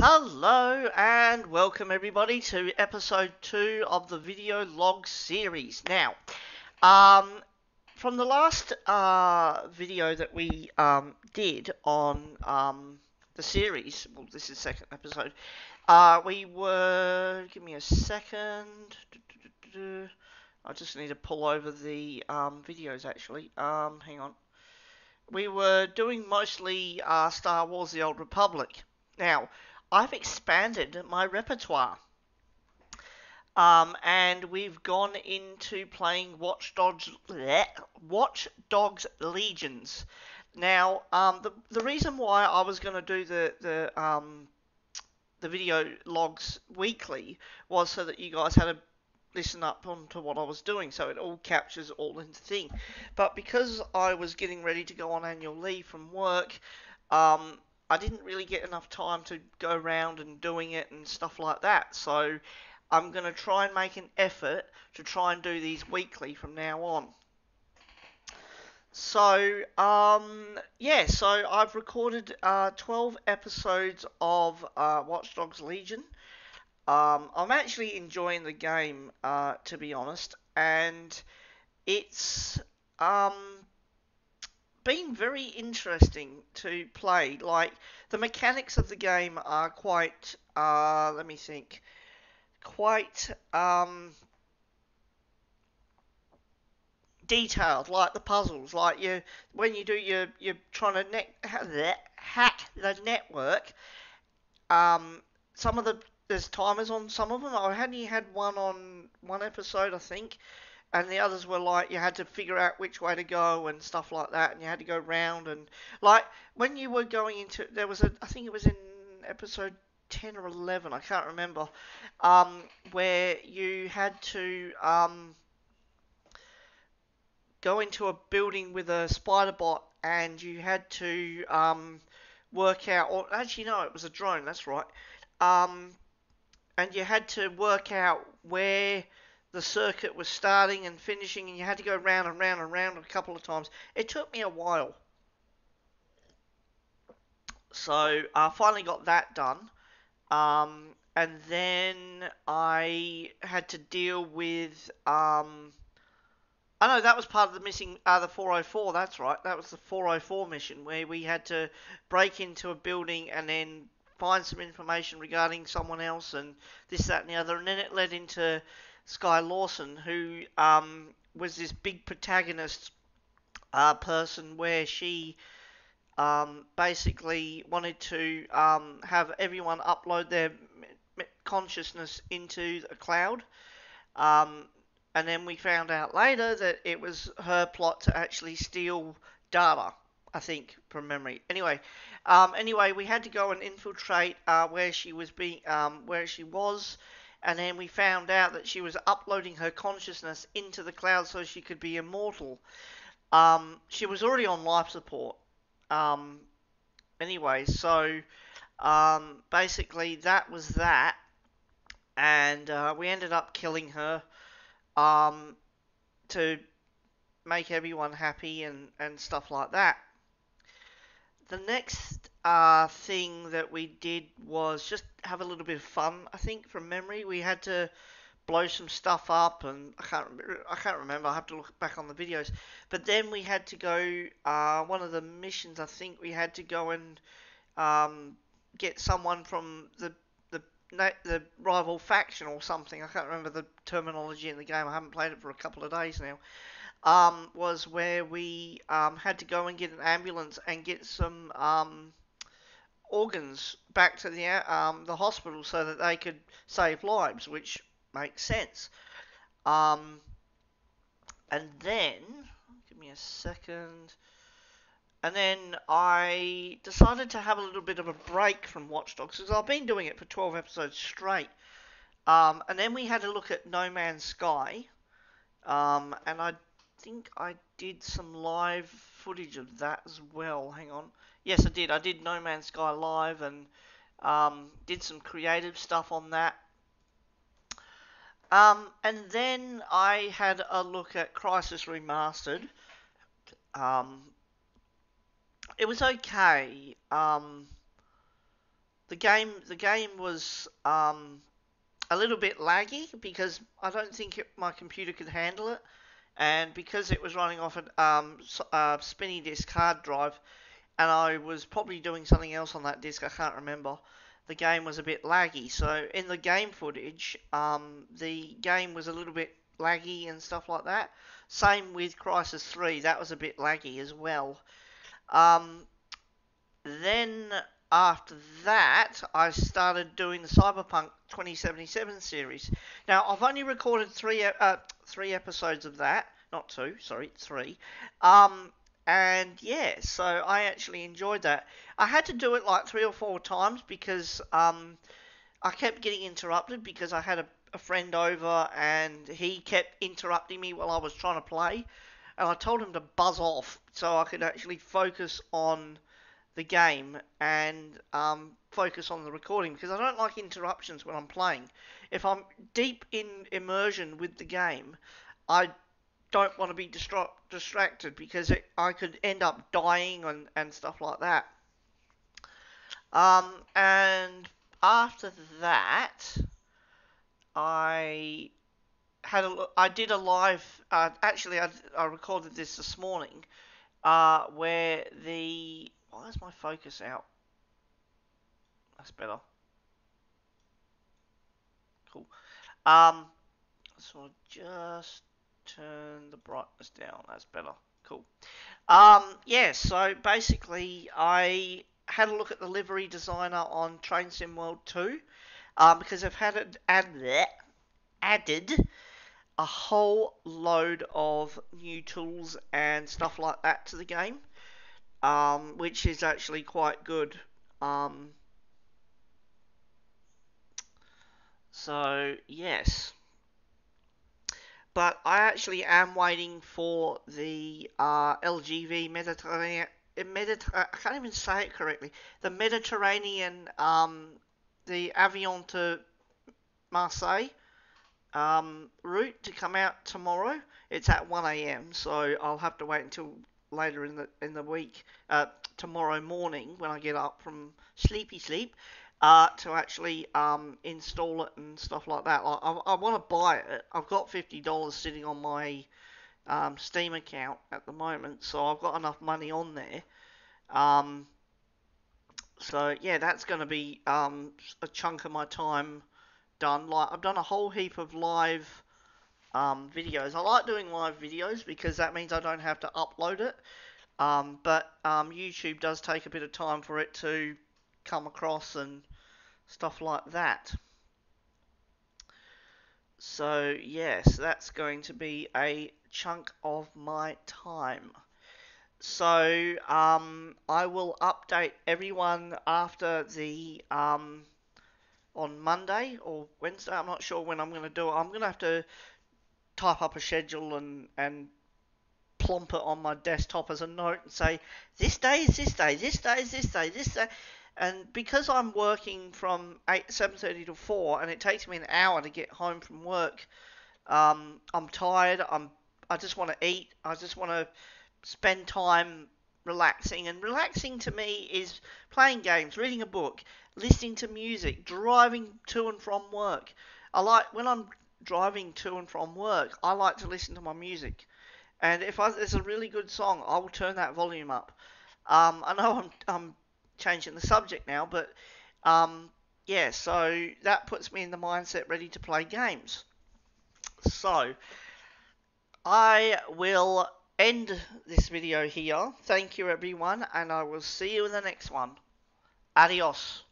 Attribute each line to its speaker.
Speaker 1: Hello and welcome everybody to episode two of the video log series. Now, um, from the last uh, video that we um, did on um, the series, well, this is second episode. Uh, we were. Give me a second. I just need to pull over the um, videos actually. Um, hang on. We were doing mostly uh, Star Wars: The Old Republic. Now, I've expanded my repertoire. Um, and we've gone into playing Watch Dogs, bleh, Watch Dogs Legions. Now, um, the the reason why I was going to do the the um, the video logs weekly was so that you guys had a listen up onto what I was doing, so it all captures all into thing. But because I was getting ready to go on annual leave from work, um, I didn't really get enough time to go around and doing it and stuff like that. So I'm going to try and make an effort to try and do these weekly from now on. So, um, yeah, so I've recorded uh, 12 episodes of uh, Watch Dogs Legion. Um, I'm actually enjoying the game, uh, to be honest, and it's um, been very interesting to play. Like the mechanics of the game are quite, uh, let me think, quite um, detailed. Like the puzzles, like you when you do your you're trying to net, hack the network. Um, some of the there's timers on some of them. I hadn't had one on one episode, I think and the others were like you had to figure out which way to go and stuff like that, and you had to go round and like when you were going into there was a I think it was in episode 10 or 11 I can't remember um, where you had to um, go into a building with a spider bot and you had to um, work out or actually no it was a drone that's right um, and you had to work out where the circuit was starting and finishing, and you had to go round and round and round a couple of times. It took me a while. So I finally got that done. Um, and then I had to deal with. Um, I know that was part of the missing. Uh, the 404. That's right. That was the 404 mission where we had to break into a building and then find some information regarding someone else and this, that, and the other. And then it led into Skye Lawson, who um, was this big protagonist uh, person where she um, basically wanted to um, have everyone upload their consciousness into a cloud. Um, and then we found out later that it was her plot to actually steal data, I think, from memory. Anyway, um, anyway, we had to go and infiltrate uh, where she was being, um, where she was and then we found out that she was uploading her consciousness into the cloud so she could be immortal. Um, she was already on life support. Um, anyway, so um, basically that was that, and uh, we ended up killing her um, to make everyone happy and, and stuff like that. The next uh, thing that we did was just have a little bit of fun. I think from memory, we had to blow some stuff up, and I can't remember, I can't remember. I have to look back on the videos. But then we had to go. Uh, one of the missions, I think, we had to go and um, get someone from the the the rival faction or something. I can't remember the terminology in the game. I haven't played it for a couple of days now um, was where we um, had to go and get an ambulance and get some um, organs back to the um, the hospital so that they could save lives, which makes sense. Um, and then, give me a second. And then I decided to have a little bit of a break from Watch Dogs because I've been doing it for 12 episodes straight. Um, and then we had a look at No Man's Sky. Um, and I think I did some live footage of that as well. Hang on. Yes, I did. I did No Man's Sky live and um, did some creative stuff on that. Um, and then I had a look at Crysis Remastered. Um, it was okay. Um, the game the game was um, a little bit laggy because I don't think it, my computer could handle it, and because it was running off a um, uh, spinny disk hard drive, and I was probably doing something else on that disk. I can't remember. The game was a bit laggy, so in the game footage, um, the game was a little bit laggy and stuff like that. Same with Crysis 3, that was a bit laggy as well. Um, then after that, I started doing the Cyberpunk 2077 series. Now, I've only recorded three uh, three episodes of that, not two, sorry, three. Um, and yeah, so I actually enjoyed that. I had to do it like three or four times because um, I kept getting interrupted because I had a, a friend over and he kept interrupting me while I was trying to play. And I told him to buzz off so I could actually focus on the game and um, focus on the recording because I don't like interruptions when I'm playing. If I'm deep in immersion with the game, I don't want to be distra- distracted because it, I could end up dying and, and stuff like that. Um, and after that, I had a I did a live. Uh, actually, I, I recorded this this morning, uh, where the why is my focus out? That's better. Cool. Um, so I'll just turn the brightness down. That's better. Cool. Um, yeah, so basically I had a look at the livery designer on Train Sim World 2 um, because I've had it added, added a whole load of new tools and stuff like that to the game um, which is actually quite good. Um, so yes, but I actually am waiting for the uh, LGV Mediterranean. Mediter- I can't even say it correctly. The Mediterranean, um, the Avignon to Marseille um, route to come out tomorrow. It's at 1 a.m. So I'll have to wait until later in the in the week, uh, tomorrow morning when I get up from sleepy sleep, uh, to actually um, install it and stuff like that. Like I, I want to buy it. I've got fifty dollars sitting on my um, Steam account at the moment, so I've got enough money on there. Um, so yeah, that's going to be um, a chunk of my time done. Like I've done a whole heap of live um, videos. I like doing live videos because that means I don't have to upload it. Um, but um, YouTube does take a bit of time for it to come across and stuff like that. So yes, that's going to be a chunk of my time. So um, I will update everyone after the um, on Monday or Wednesday. I'm not sure when I'm going to do it. I'm going to have to type up a schedule and and plump it on my desktop as a note and say this day is this day, this day is this day, this day. And because I'm working from eight seven thirty to four, and it takes me an hour to get home from work, um, I'm tired. I'm I just want to eat. I just want to spend time relaxing. And relaxing to me is playing games, reading a book, listening to music, driving to and from work. I like when I'm driving to and from work, I like to listen to my music. And if I, there's a really good song, I will turn that volume up. Um, I know I'm, I'm changing the subject now, but um, yeah, so that puts me in the mindset ready to play games. So I will end this video here. Thank you everyone, and I will see you in the next one. Adios.